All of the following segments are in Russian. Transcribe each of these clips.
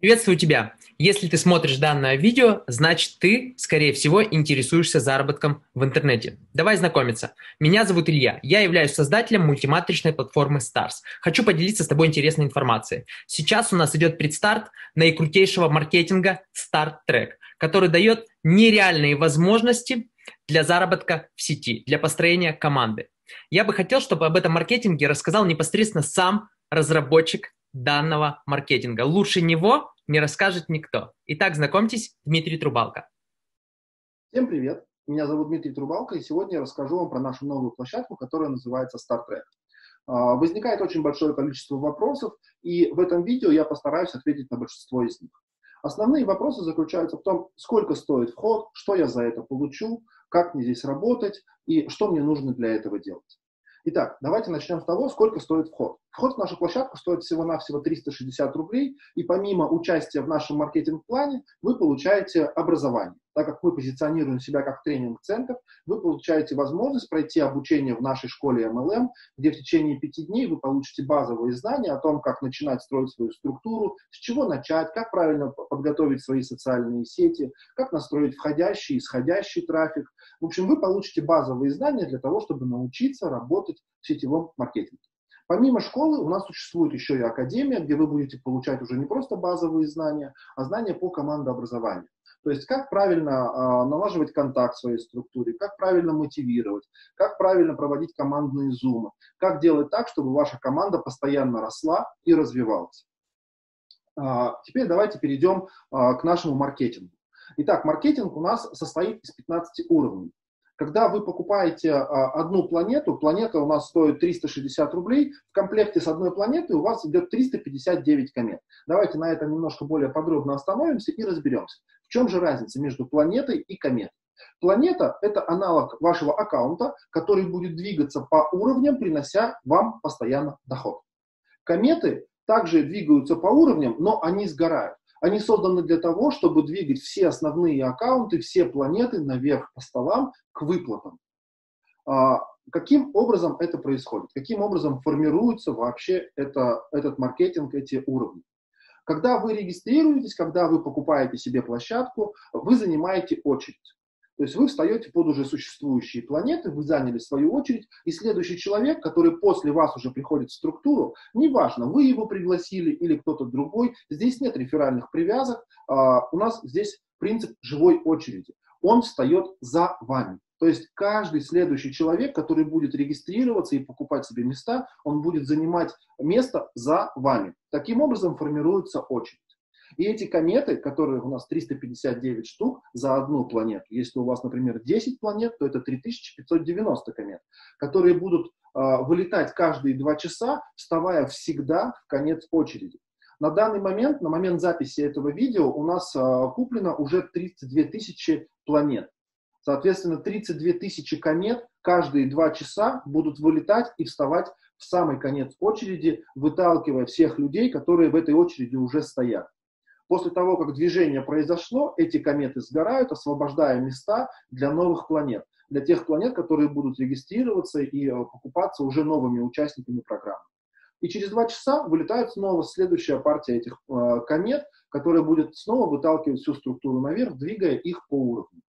Приветствую тебя! Если ты смотришь данное видео, значит ты, скорее всего, интересуешься заработком в интернете. Давай знакомиться. Меня зовут Илья. Я являюсь создателем мультиматричной платформы Stars. Хочу поделиться с тобой интересной информацией. Сейчас у нас идет предстарт наикрутейшего маркетинга Start Track, который дает нереальные возможности для заработка в сети, для построения команды. Я бы хотел, чтобы об этом маркетинге рассказал непосредственно сам разработчик данного маркетинга. Лучше него не расскажет никто. Итак, знакомьтесь, Дмитрий Трубалко. Всем привет, меня зовут Дмитрий Трубалко, и сегодня я расскажу вам про нашу новую площадку, которая называется Star Trek. А, возникает очень большое количество вопросов, и в этом видео я постараюсь ответить на большинство из них. Основные вопросы заключаются в том, сколько стоит вход, что я за это получу, как мне здесь работать и что мне нужно для этого делать. Итак, давайте начнем с того, сколько стоит вход. Вход в нашу площадку стоит всего-навсего 360 рублей, и помимо участия в нашем маркетинг-плане вы получаете образование. Так как мы позиционируем себя как тренинг-центр, вы получаете возможность пройти обучение в нашей школе MLM, где в течение пяти дней вы получите базовые знания о том, как начинать строить свою структуру, с чего начать, как правильно подготовить свои социальные сети, как настроить входящий и исходящий трафик. В общем, вы получите базовые знания для того, чтобы научиться работать в сетевом маркетинге. Помимо школы у нас существует еще и академия, где вы будете получать уже не просто базовые знания, а знания по командообразованию. То есть как правильно э, налаживать контакт в своей структуре, как правильно мотивировать, как правильно проводить командные зумы, как делать так, чтобы ваша команда постоянно росла и развивалась. Э, теперь давайте перейдем э, к нашему маркетингу. Итак, маркетинг у нас состоит из 15 уровней. Когда вы покупаете а, одну планету, планета у нас стоит 360 рублей, в комплекте с одной планетой у вас идет 359 комет. Давайте на этом немножко более подробно остановимся и разберемся. В чем же разница между планетой и кометой? Планета – это аналог вашего аккаунта, который будет двигаться по уровням, принося вам постоянно доход. Кометы также двигаются по уровням, но они сгорают. Они созданы для того, чтобы двигать все основные аккаунты, все планеты наверх по столам к выплатам. А, каким образом это происходит? Каким образом формируется вообще это, этот маркетинг, эти уровни? Когда вы регистрируетесь, когда вы покупаете себе площадку, вы занимаете очередь. То есть вы встаете под уже существующие планеты, вы заняли свою очередь, и следующий человек, который после вас уже приходит в структуру, неважно, вы его пригласили или кто-то другой, здесь нет реферальных привязок, а, у нас здесь принцип живой очереди. Он встает за вами. То есть каждый следующий человек, который будет регистрироваться и покупать себе места, он будет занимать место за вами. Таким образом формируется очередь. И эти кометы, которые у нас 359 штук за одну планету, если у вас, например, 10 планет, то это 3590 комет, которые будут э, вылетать каждые два часа, вставая всегда в конец очереди. На данный момент, на момент записи этого видео, у нас э, куплено уже 32 тысячи планет. Соответственно, 32 тысячи комет каждые два часа будут вылетать и вставать в самый конец очереди, выталкивая всех людей, которые в этой очереди уже стоят. После того, как движение произошло, эти кометы сгорают, освобождая места для новых планет, для тех планет, которые будут регистрироваться и э, покупаться уже новыми участниками программы. И через два часа вылетает снова следующая партия этих э, комет, которая будет снова выталкивать всю структуру наверх, двигая их по уровню.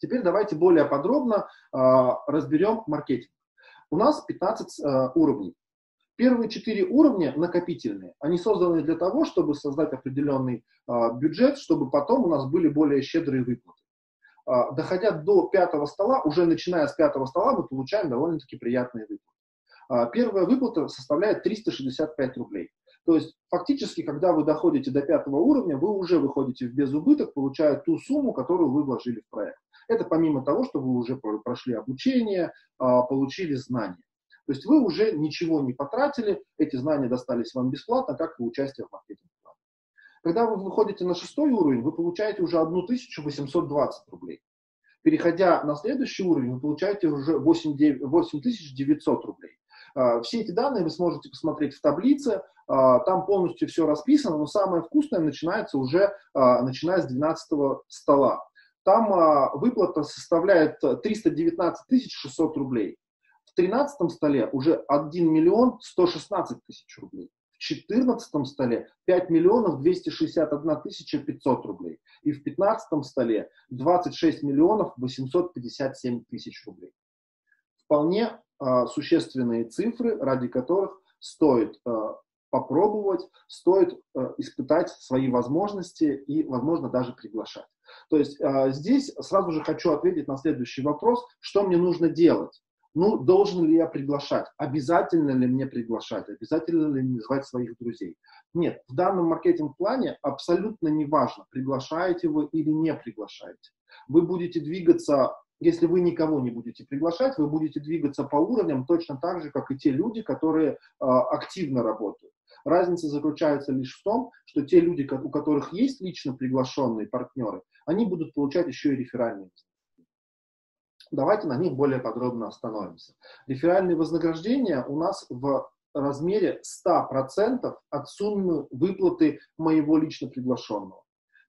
Теперь давайте более подробно э, разберем маркетинг. У нас 15 э, уровней. Первые четыре уровня накопительные. Они созданы для того, чтобы создать определенный а, бюджет, чтобы потом у нас были более щедрые выплаты. А, доходя до пятого стола, уже начиная с пятого стола, мы получаем довольно-таки приятные выплаты. А, первая выплата составляет 365 рублей. То есть фактически, когда вы доходите до пятого уровня, вы уже выходите в безубыток, получая ту сумму, которую вы вложили в проект. Это помимо того, что вы уже прошли обучение, получили знания. То есть вы уже ничего не потратили, эти знания достались вам бесплатно, как и участие в маркетинг-плане. Когда вы выходите на шестой уровень, вы получаете уже 1820 рублей. Переходя на следующий уровень, вы получаете уже 8900 рублей. А, все эти данные вы сможете посмотреть в таблице, а, там полностью все расписано, но самое вкусное начинается уже а, начиная с 12 стола. Там выплата составляет 319 600 рублей. 13 столе уже 1 миллион 116 тысяч рублей. в 2014 столе 5 миллионов 261 тысяча 500 рублей. И в 2015 столе 26 миллионов 857 тысяч рублей. Вполне э, существенные цифры, ради которых стоит э, попробовать, стоит э, испытать свои возможности и, возможно, даже приглашать. То есть э, здесь сразу же хочу ответить на следующий вопрос, что мне нужно делать. Ну, должен ли я приглашать? Обязательно ли мне приглашать? Обязательно ли мне звать своих друзей? Нет, в данном маркетинг-плане абсолютно не важно, приглашаете вы или не приглашаете. Вы будете двигаться если вы никого не будете приглашать, вы будете двигаться по уровням точно так же, как и те люди, которые э, активно работают. Разница заключается лишь в том, что те люди, у которых есть лично приглашенные партнеры, они будут получать еще и реферальные Давайте на них более подробно остановимся. Реферальные вознаграждения у нас в размере 100% от суммы выплаты моего лично приглашенного.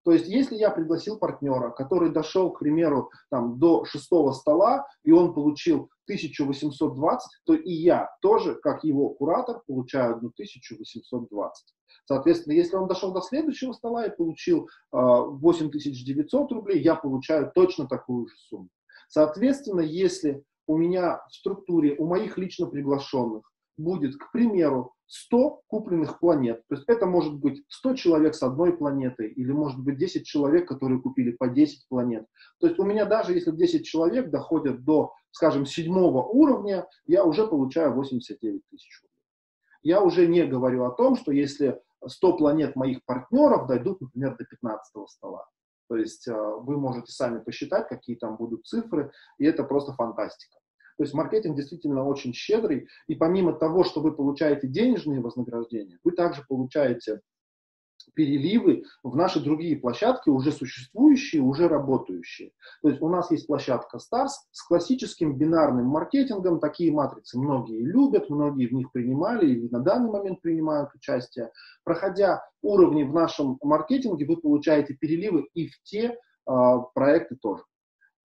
То есть, если я пригласил партнера, который дошел, к примеру, там, до шестого стола, и он получил 1820, то и я тоже, как его куратор, получаю 1820. Соответственно, если он дошел до следующего стола и получил э, 8900 рублей, я получаю точно такую же сумму. Соответственно, если у меня в структуре, у моих лично приглашенных будет, к примеру, 100 купленных планет. То есть это может быть 100 человек с одной планеты или может быть 10 человек, которые купили по 10 планет. То есть у меня даже если 10 человек доходят до, скажем, седьмого уровня, я уже получаю 89 тысяч рублей. Я уже не говорю о том, что если 100 планет моих партнеров дойдут, например, до 15 стола. То есть э, вы можете сами посчитать, какие там будут цифры, и это просто фантастика. То есть маркетинг действительно очень щедрый, и помимо того, что вы получаете денежные вознаграждения, вы также получаете переливы в наши другие площадки, уже существующие, уже работающие. То есть у нас есть площадка Stars с классическим бинарным маркетингом. Такие матрицы многие любят, многие в них принимали или на данный момент принимают участие. Проходя уровни в нашем маркетинге, вы получаете переливы и в те э, проекты тоже.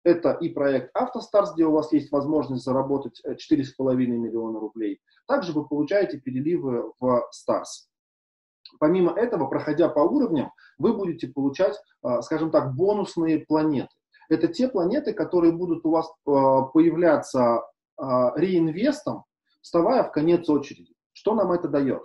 Это и проект «АвтоСтарс», где у вас есть возможность заработать 4,5 э, миллиона рублей. Также вы получаете переливы в «Старс». Помимо этого, проходя по уровням, вы будете получать, а, скажем так, бонусные планеты. Это те планеты, которые будут у вас а, появляться а, реинвестом, вставая в конец очереди. Что нам это дает?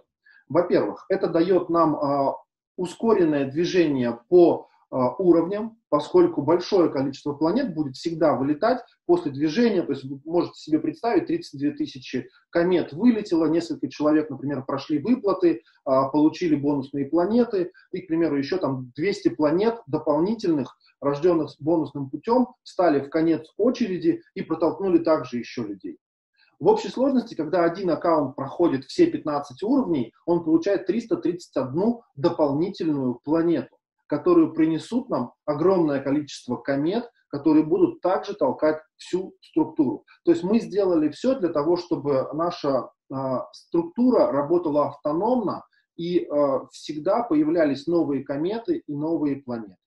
Во-первых, это дает нам ускоренное движение по уровням, поскольку большое количество планет будет всегда вылетать после движения, то есть вы можете себе представить, 32 тысячи комет вылетело, несколько человек, например, прошли выплаты, а, получили бонусные планеты, и, к примеру, еще там 200 планет дополнительных, рожденных бонусным путем, стали в конец очереди и протолкнули также еще людей. В общей сложности, когда один аккаунт проходит все 15 уровней, он получает 331 дополнительную планету которые принесут нам огромное количество комет, которые будут также толкать всю структуру. То есть мы сделали все для того, чтобы наша э, структура работала автономно и э, всегда появлялись новые кометы и новые планеты.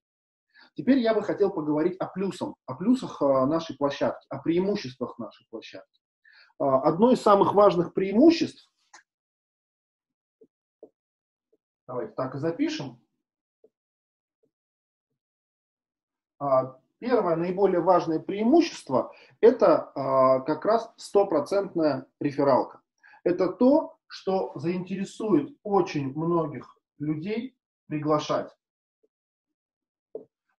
Теперь я бы хотел поговорить о плюсах, о плюсах э, нашей площадки, о преимуществах нашей площадки. Одно из самых важных преимуществ, давайте так и запишем, первое, наиболее важное преимущество – это а, как раз стопроцентная рефералка. Это то, что заинтересует очень многих людей приглашать.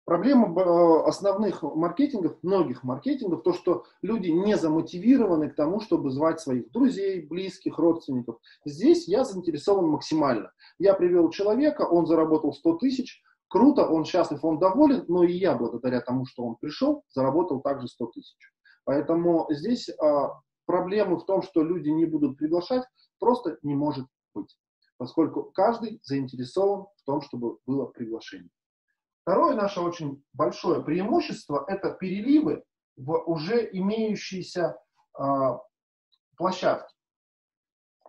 Проблема а, основных маркетингов, многих маркетингов, то, что люди не замотивированы к тому, чтобы звать своих друзей, близких, родственников. Здесь я заинтересован максимально. Я привел человека, он заработал 100 тысяч, Круто, он счастлив, он доволен, но и я, благодаря тому, что он пришел, заработал также 100 тысяч. Поэтому здесь а, проблемы в том, что люди не будут приглашать, просто не может быть, поскольку каждый заинтересован в том, чтобы было приглашение. Второе наше очень большое преимущество – это переливы в уже имеющиеся а, площадки.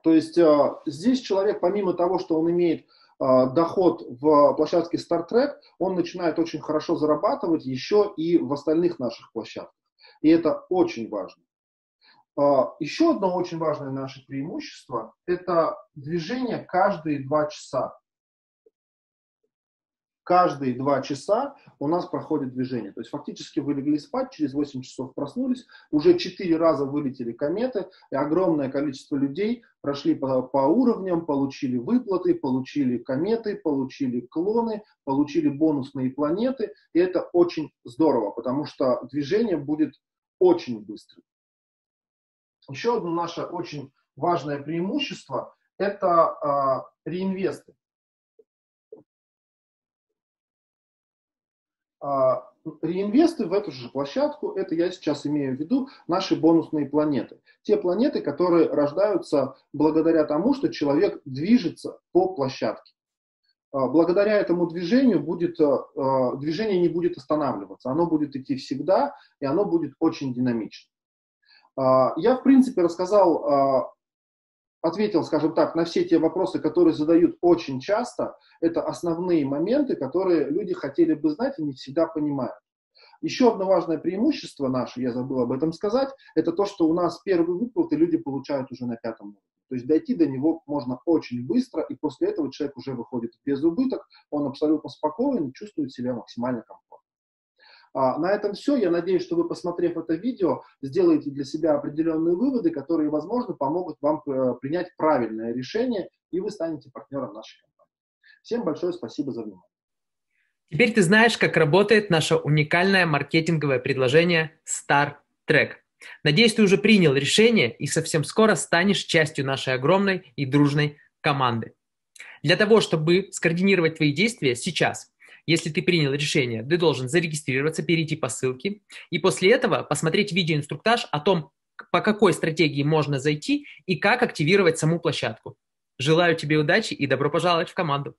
То есть а, здесь человек, помимо того, что он имеет доход в площадке Star Trek, он начинает очень хорошо зарабатывать еще и в остальных наших площадках. И это очень важно. А, еще одно очень важное наше преимущество – это движение каждые два часа. Каждые два часа у нас проходит движение. То есть фактически вы легли спать, через 8 часов проснулись, уже 4 раза вылетели кометы, и огромное количество людей прошли по, по уровням, получили выплаты, получили кометы, получили клоны, получили бонусные планеты. И это очень здорово, потому что движение будет очень быстрым. Еще одно наше очень важное преимущество – это э, реинвесты. Реинвесты в эту же площадку, это я сейчас имею в виду наши бонусные планеты. Те планеты, которые рождаются благодаря тому, что человек движется по площадке. Благодаря этому движению будет, движение не будет останавливаться, оно будет идти всегда, и оно будет очень динамично. А, я, в принципе, рассказал, а, ответил, скажем так, на все те вопросы, которые задают очень часто. Это основные моменты, которые люди хотели бы знать и не всегда понимают. Еще одно важное преимущество наше, я забыл об этом сказать, это то, что у нас первые выплаты люди получают уже на пятом уровне. То есть дойти до него можно очень быстро, и после этого человек уже выходит без убыток, он абсолютно спокоен, чувствует себя максимально комфортно. А, на этом все. Я надеюсь, что вы, посмотрев это видео, сделаете для себя определенные выводы, которые, возможно, помогут вам э, принять правильное решение, и вы станете партнером нашей компании. Всем большое спасибо за внимание. Теперь ты знаешь, как работает наше уникальное маркетинговое предложение Star Track. Надеюсь, ты уже принял решение и совсем скоро станешь частью нашей огромной и дружной команды. Для того, чтобы скоординировать твои действия сейчас – если ты принял решение, ты должен зарегистрироваться, перейти по ссылке и после этого посмотреть видеоинструктаж о том, по какой стратегии можно зайти и как активировать саму площадку. Желаю тебе удачи и добро пожаловать в команду.